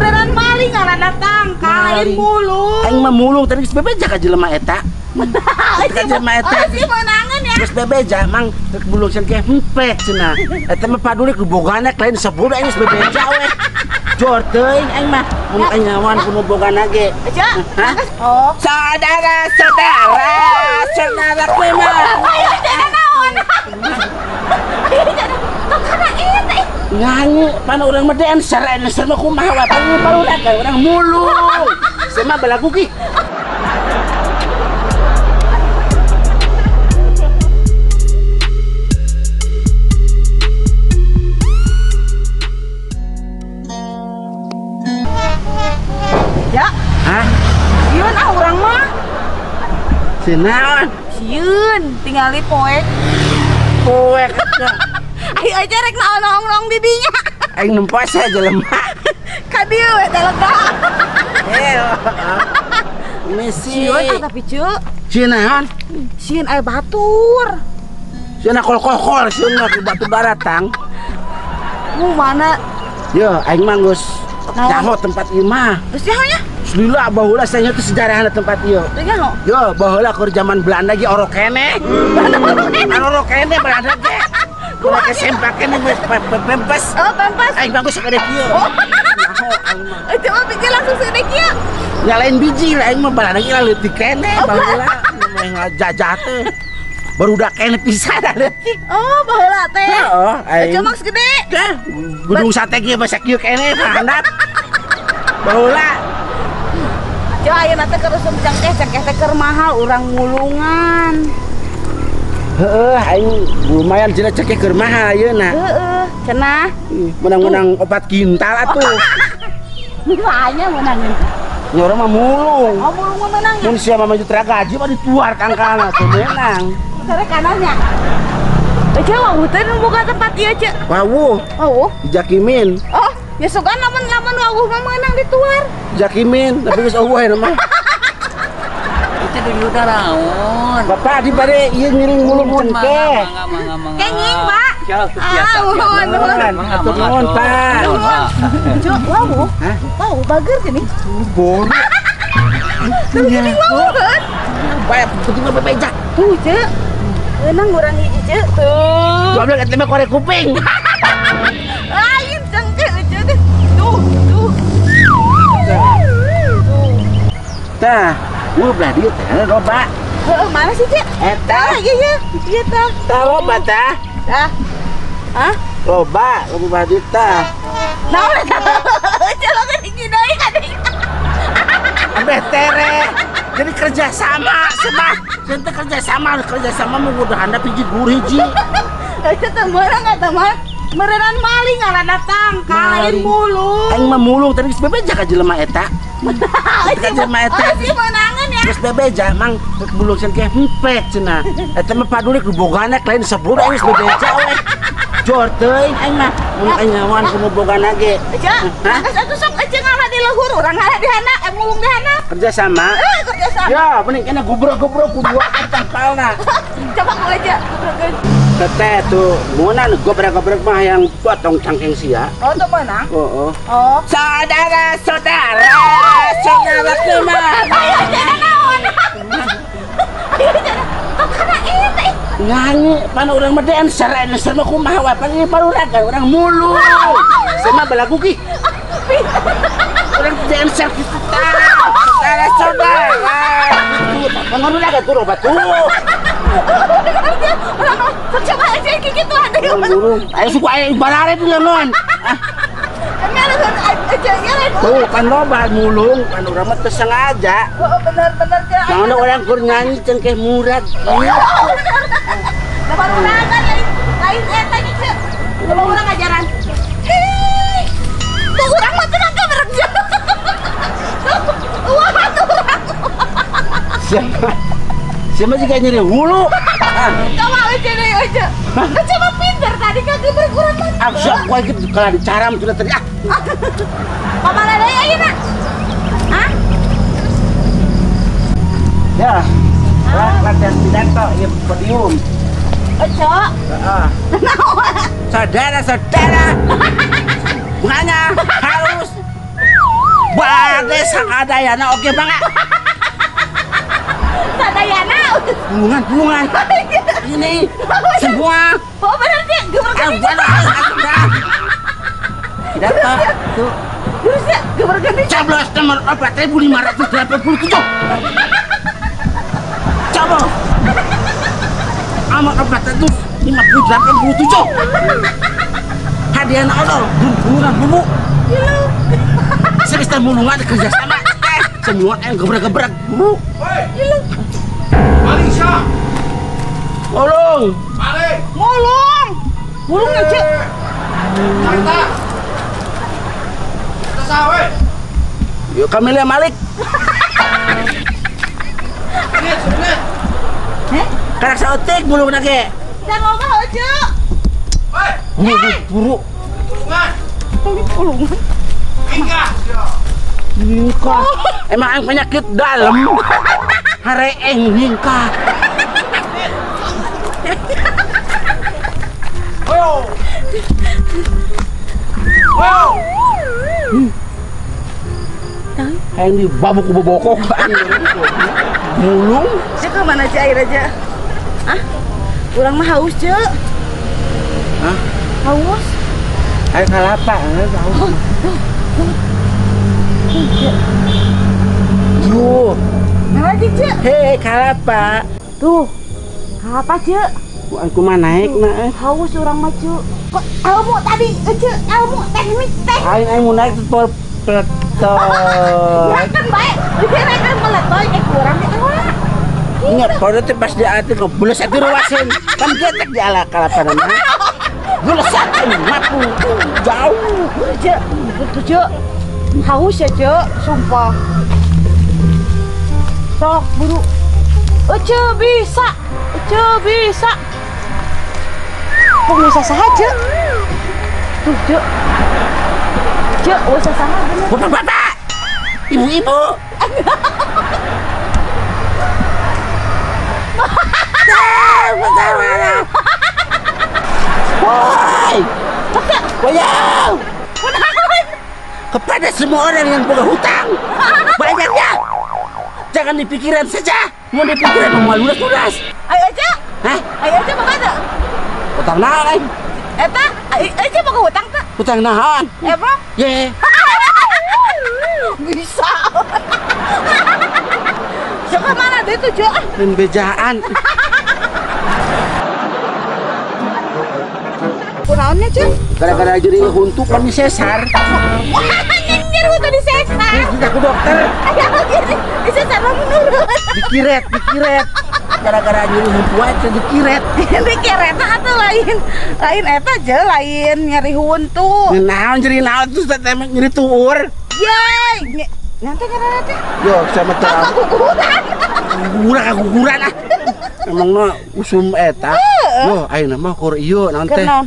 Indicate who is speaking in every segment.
Speaker 1: Beneran maling ngaran datang, mulung.
Speaker 2: Aing mah mulung tadi geus bebeja ka jelema eta. Ka jelema eta.
Speaker 1: Si menangan ya.
Speaker 2: Geus bebeja mang rek bulung sen ke cenah. Eta mah paduli ku bogana lain sepuluh aing geus bebeja we. Jor teuing aing mah mun aing nyawan kuno bogana ge.
Speaker 1: Oh.
Speaker 2: Saudara, saudara, saudara mah.
Speaker 1: Ayo jangan naon. Ayo jangan. Eta. eh.
Speaker 2: Pan orang medan seren sama kumaha wa pan baru datang orang mulung sama belagu ki
Speaker 1: Ya,
Speaker 2: hah
Speaker 1: sieun ah urang mah.
Speaker 2: sinaon
Speaker 1: Sieun tingali poek.
Speaker 2: poek
Speaker 1: Ayo aja rek naon nongkrong di dinya.
Speaker 2: Aing nempas aja lemah
Speaker 1: Ka dieu we teh lega.
Speaker 2: eh misi
Speaker 1: Sieun ah tapi ceuk.
Speaker 2: sinaon
Speaker 1: Sieun aya batur.
Speaker 2: sina kol kol kol sina ke batu baratang
Speaker 1: Mu mana?
Speaker 2: yo aing mah geus
Speaker 1: Naon?
Speaker 2: nyaho tempat ieu mah
Speaker 1: Terus nyahonya?
Speaker 2: Selila baheula saya itu sejarahna tempat ieu
Speaker 1: Teu nyaho.
Speaker 2: Yo, baheula keur zaman Belanda ge oro kene. Anu oro kene Belanda ge. Kumaha sempakene geus pempes.
Speaker 1: Oh, pampas.
Speaker 2: Aing bagus sakade kieu.
Speaker 1: Oh. Eh, Coba pikir langsung sedek ya.
Speaker 2: Nyalain biji lah aing mah Belanda ge leutik kene
Speaker 1: Oh,
Speaker 2: baheula. Meh ngajajah teh. Barudak kene pisan leutik.
Speaker 1: Oh, baheula teh.
Speaker 2: Heeh, aing.
Speaker 1: Coba segede.
Speaker 2: Teh, Gunung sate ge basa kieu kene handap. Baheula.
Speaker 1: Coba ayo nanti terus cengkeh cengkeh teh keur mahal urang mulungan.
Speaker 2: Lumayan cenah cekeh keur mahal ayeuna.
Speaker 1: Heeh, cenah.
Speaker 2: Menang-menang opat kintal atuh.
Speaker 1: Hanya menangin.
Speaker 2: Nyoro mah mulung.
Speaker 1: Oh, mulung mah menang ya.
Speaker 2: Mun sia mah maju tera gaji mah dituar kangkana tuh menang.
Speaker 1: Sare kanannya. Eh, coba teh buka tempat ieu, Cek.
Speaker 2: Wawu,
Speaker 1: Oh,
Speaker 2: dijakimin,
Speaker 1: oh, ya sugan lamun lamun wawuh mah menang dituar.
Speaker 2: jakimin, tapi geus eueuh ya mah.
Speaker 3: Itu dulu dah naon.
Speaker 2: Bapak di bade ieu ngiring mulung mun
Speaker 3: mangga.
Speaker 1: Kenging, Pak.
Speaker 3: Ya, biasa,
Speaker 2: Atur
Speaker 3: mangga,
Speaker 2: nuhun,
Speaker 3: dong.
Speaker 2: Pak.
Speaker 3: Nuhun, Pak.
Speaker 1: Cuk, wawuh.
Speaker 2: Hah?
Speaker 1: Wawuh bager gini.
Speaker 2: Bor.
Speaker 1: Tuh gini kan.
Speaker 2: Bae penting mah bebeja.
Speaker 1: Tuh, Cek. Enang urang hiji, Cek. Tuh.
Speaker 2: Gua bilang eta mah korek kuping.
Speaker 1: Lain cengkeh Cek. Tuh, tuh. Tuh.
Speaker 2: Tah, gua belah dieu teh loba.
Speaker 1: Heeh, mana sih, Cek?
Speaker 2: Eta
Speaker 1: Ah, iya, iya. Iya, tah.
Speaker 2: tah loba tah.
Speaker 1: Tah. Hah?
Speaker 2: Loba, loba dieu tah.
Speaker 1: Naon eta? Cek lo kan hiji deui kan.
Speaker 2: Abeh tere. Jadi kerja sama, sebah. Kita kerja sama, kerja sama udah anda pijit gur hiji.
Speaker 1: Eta teh meurang eta mah. Merenan maling ngaran datang, kain mulung.
Speaker 2: Aing mah mulung tadi ka jelema eta. Ka jelema eta.
Speaker 1: Oh, si menangan ya.
Speaker 2: Geus bebeja mang sen ke hempek cenah. Eta mah paduli ku bogana lain sepuluh aing geus bebeja we. Jor teuing aing mah mun aing nyawan bogana ge.
Speaker 1: Geus atuh sok aja ngalah di luhur, urang ngalah di hana, eh mulung di hana.
Speaker 2: Kerja sama.
Speaker 1: Eh, kerja sama.
Speaker 2: Ya, mending kena gubrok-gubrok ku dua kacang palna.
Speaker 1: Coba ku aja.
Speaker 2: Teteh tuh, mana gobrek-gobrek mah yang potong cangkeng sia.
Speaker 1: Oh, tuh menang.
Speaker 2: Oh, oh.
Speaker 1: Oh.
Speaker 2: Saudara, saudara, saudara
Speaker 1: ke mana?
Speaker 2: Nyanyi, pan orang medan seren sama kumaha wa pan raga orang mulu. Sama belagu ki. Orang dancer kita. Saudara, saudara. Tuh obat tuh.
Speaker 1: Urang sok coba aja gigi tuh ada yang.
Speaker 2: Ayo suku ayo ibarare tuh non.
Speaker 1: Kenal kan aja ya.
Speaker 2: Tuh kan loba mulung, kan orang mah teu sengaja.
Speaker 1: Oh, benar-benar ya.
Speaker 2: Mana orang kur nyanyi cengkeh murad.
Speaker 1: Coba urang kan lain eta gitu. Coba urang ajaran. Tuh urang mah tenang ka bekerja. Wah, tuh urang.
Speaker 2: Siapa? Siapa juga nyeri hulu?
Speaker 1: Coba aja deh aja. Coba pinter tadi kagak berkurang kan.
Speaker 2: Aku siap gua gitu kalau dicaram sudah tadi ah.
Speaker 1: Papa ada ya nak. Hah?
Speaker 2: Ya. Lah, latihan pidato, ya podium.
Speaker 1: Ojo.
Speaker 2: Ah. Saudara, saudara. Bunganya harus desa kadayana oke banget.
Speaker 1: Sadayana.
Speaker 2: Pulungan, pulungan. Ini semua.
Speaker 1: Oh ganding.
Speaker 2: waduh, aku dah. Tidak pak. Tuh.
Speaker 1: Terus ya, geber ganding.
Speaker 2: Coblos nomor empat ribu lima ratus delapan puluh tujuh. Coba. Amat empat ratus lima puluh delapan puluh tujuh. Hadiah Allah, bulungan bumbu. Sebisa bulungan kerja sama. Eh, semua yang gebrak-gebrak bumbu.
Speaker 4: Malaysia,
Speaker 2: Tolong.
Speaker 4: balik,
Speaker 1: Mulung. Mulung ya, Cik.
Speaker 4: Jakarta. Kita sawe.
Speaker 2: Yuk kami lihat Malik.
Speaker 4: Ini sebenarnya.
Speaker 1: Eh,
Speaker 2: Karak saotik bulung nage.
Speaker 1: jangan ngomong, Cik.
Speaker 4: Hei,
Speaker 2: Buru, buru.
Speaker 4: tulungan.
Speaker 1: Ini pulungan.
Speaker 4: Hingga.
Speaker 2: Ningka. Emang ang penyakit dalam. Hareeng ningka.
Speaker 4: Ayo. Ayo.
Speaker 2: Yang di babuk bobokok. Mulung.
Speaker 1: Cik ke mana air aja? Ah? Kurang mah haus, Cik.
Speaker 2: Hah?
Speaker 1: Haus?
Speaker 2: Air kalapa, enggak tahu. Yo,
Speaker 1: Lagi, Cik?
Speaker 2: hei kalapa.
Speaker 1: Tuh. Apa, Cik?
Speaker 2: Aku mah naik na.
Speaker 1: Haus orang mah, Cik. Kok ilmu tadi, eh, Cik? Ilmu teknik teh.
Speaker 2: Aing aing mau naik tuh peletot.
Speaker 1: Gerakan baik. Dikira kan meletoy, eh kurang ya awak.
Speaker 2: Ingat pada tuh pas di hati kok bulas satu ruasin. Kan dia tak di ala kalapa nama. Satu ngaku jauh.
Speaker 1: Cik, betul, Cik. Haus ya, Cik. Sumpah. Sok, buru. Ece bisa. Ece bisa. Pengusaha saja. Tuh, Cik. Cik, usaha saha bener.
Speaker 2: Bapak-bapak, ibu-ibu. Woi, Wayang, kepada semua orang yang punya hutang, bayarnya. Jangan dipikiran saja, mau dipikiran mau lunas-lunas.
Speaker 1: Ayo, Cik.
Speaker 2: Hah?
Speaker 1: Ayo, Cik, mau kada?
Speaker 2: Hutang nahan,
Speaker 1: Eta, ayo, Cik, mau ke hutang, tak?
Speaker 2: hutang nahan.
Speaker 1: Eh, bro?
Speaker 2: Ye,
Speaker 1: Bisa. Cik, mana dia tuh, Cik?
Speaker 2: dan bejaan.
Speaker 1: Kunaonnya, Cik?
Speaker 2: Gara-gara jadi huntu di sesar. Tidak ke dokter.
Speaker 1: Ayo gini, di sesar lo menurun.
Speaker 2: dikiret dikiret gara-gara nyuruh buat dikiret
Speaker 1: Ini kereta atau lain, lain eta aja, lain nyari huntu.
Speaker 2: naon jadi naon terus temek nyeri tuur
Speaker 1: ny- nanti nanti.
Speaker 2: yo sama
Speaker 1: Kau
Speaker 2: tuh
Speaker 1: guguran.
Speaker 2: guguran kaguguran ah emang no usum eta yo ayo nama kur iyo teh
Speaker 1: Kenaon?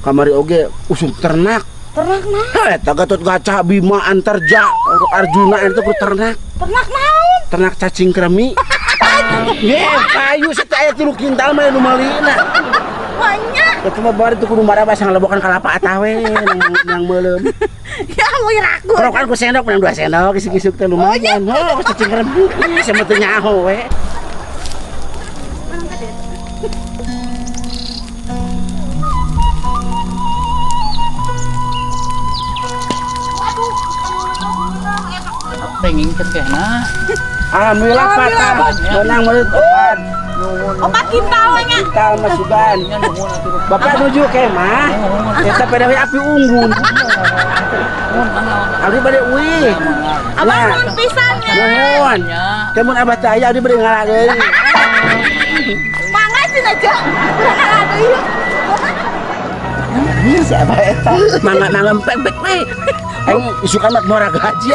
Speaker 2: kamari oge usum ternak
Speaker 1: Ternak
Speaker 2: Ha, eta gatot gaca bima antarja Arjuna itu ku ternak
Speaker 1: ternak naon?
Speaker 2: ternak cacing kremi Ye, payu saya tilu kintal mah nu malina.
Speaker 1: Banyak.
Speaker 2: Eta mah bari tuh kudu marah basang lebokan kalapa atawe yang yang meulem.
Speaker 1: Ya mau ragu.
Speaker 2: Kerokan ku sendok menang dua sendok kisik-kisik teh lumayan. Oh, cacing kremi sama teu nyaho we.
Speaker 3: Pengen ke kena.
Speaker 2: Alhamdulillah patah. Menang menurut opat.
Speaker 1: Opat.
Speaker 2: Kita masukan.
Speaker 3: Nya nuhun atuh.
Speaker 2: Bapak nuju kemah. Kita pada api unggun. Abdi pada uwi.
Speaker 1: Abang
Speaker 2: Nah.
Speaker 1: nuhun pisannya.
Speaker 2: Nuhun.
Speaker 3: Nya.
Speaker 2: Kemun abah teh aya abdi bade ngalah deui.
Speaker 1: Mangga sih aja. Berangkat ada yuk.
Speaker 2: Iya si abah eta. Mangga mangga pempek we. Aing isukan mat mora gaji.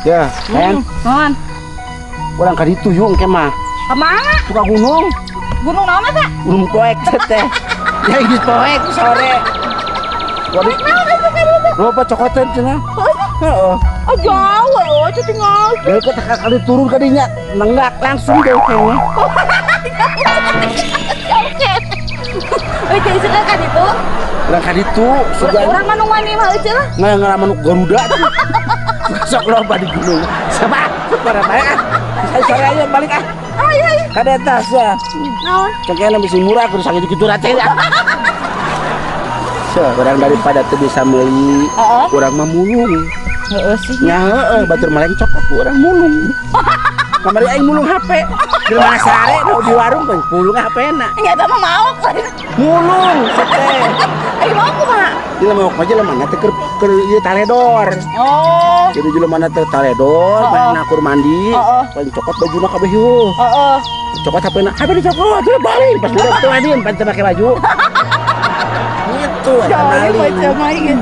Speaker 2: Ya, kan?
Speaker 1: Non.
Speaker 2: Orang ka ditu yung kemah.
Speaker 1: Ke mana?
Speaker 2: Suka gunung.
Speaker 1: Gunung naon eta?
Speaker 2: Gunung poek teh. Ya geus poek sore. Waduh, lupa cokotan cenah. Heeh.
Speaker 1: Oh jauh ya, itu tinggal.
Speaker 2: Dia ke kali turun ke dinya, nenggak langsung deh kayaknya.
Speaker 1: Jadi suka kan itu?
Speaker 2: Orang ka ditu, sudah
Speaker 1: Orang mana wani mah lah.
Speaker 2: nggak ngalaman Garuda tuh. Sok loba di gunung. Sama, para ah. Saya sore aja balik ah.
Speaker 1: Ayo ayo.
Speaker 2: Kada tas ya.
Speaker 1: Naon?
Speaker 2: Cengkehna bisa murah kudu sakit gitu rate ya. So, orang daripada tuh bisa beli,
Speaker 1: Heeh.
Speaker 2: orang mah mulung.
Speaker 1: Heeh sih.
Speaker 2: Ya heeh, batur maleng cokot orang mulung. Kamari aing mulung HP. Di sare nu di warung kan mulung HP na.
Speaker 1: Ya mah mau kan.
Speaker 2: Mulung sete.
Speaker 1: Eh mau aku mah.
Speaker 2: Dia mau aja lah mana teh keur keur ieu taledor.
Speaker 1: Oh.
Speaker 2: Jadi jelema mana teh taledor,
Speaker 1: Heeh.
Speaker 2: main nakur mandi,
Speaker 1: Heeh.
Speaker 2: paling cokot bajuna kabeh yeuh.
Speaker 1: Heeh.
Speaker 2: Cokot HP na, HP dicokot, terus balik pas udah tuh adin teu pakai baju. Gitu, maling.
Speaker 1: macam main.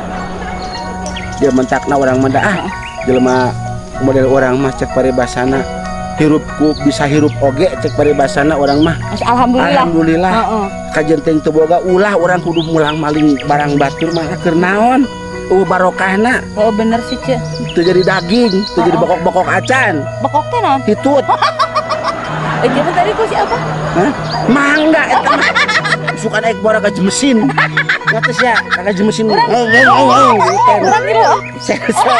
Speaker 2: Dia mentakna orang manda ah, jelema model orang mah cek paribasana hirupku bisa hirup oge cek paribasana orang mah
Speaker 1: Alhamdulillah.
Speaker 2: alhamdulillah
Speaker 1: Heeh.
Speaker 2: kajian teh teu boga ulah orang kudu mulang maling barang batur mah keur naon uh barokahna
Speaker 1: Oh bener sih ce.
Speaker 2: teu jadi daging teu jadi bokok-bokok acan
Speaker 1: Bokok teh naon?
Speaker 2: hitut
Speaker 1: Eh tadi ku siapa?
Speaker 2: Hah? mangga eta mah suka naik bora ka mesin ngates ya
Speaker 1: Kurang gitu. oh.
Speaker 2: Sesa.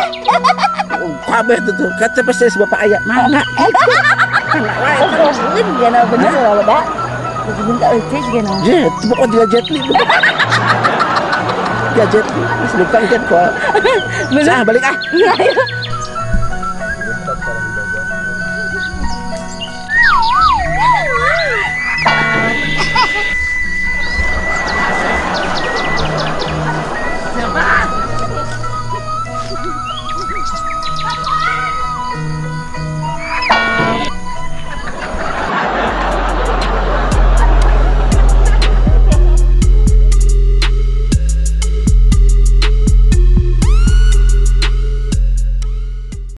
Speaker 2: Kabeh tuh. Kata pas saya bapak ayah
Speaker 1: bener dia na bener lah dah. Jadi minta ece juga na.
Speaker 2: Jet, pokok juga jet li. Ya jet li. Sebutkan jet kok. Sah balik ah.
Speaker 1: Ayo.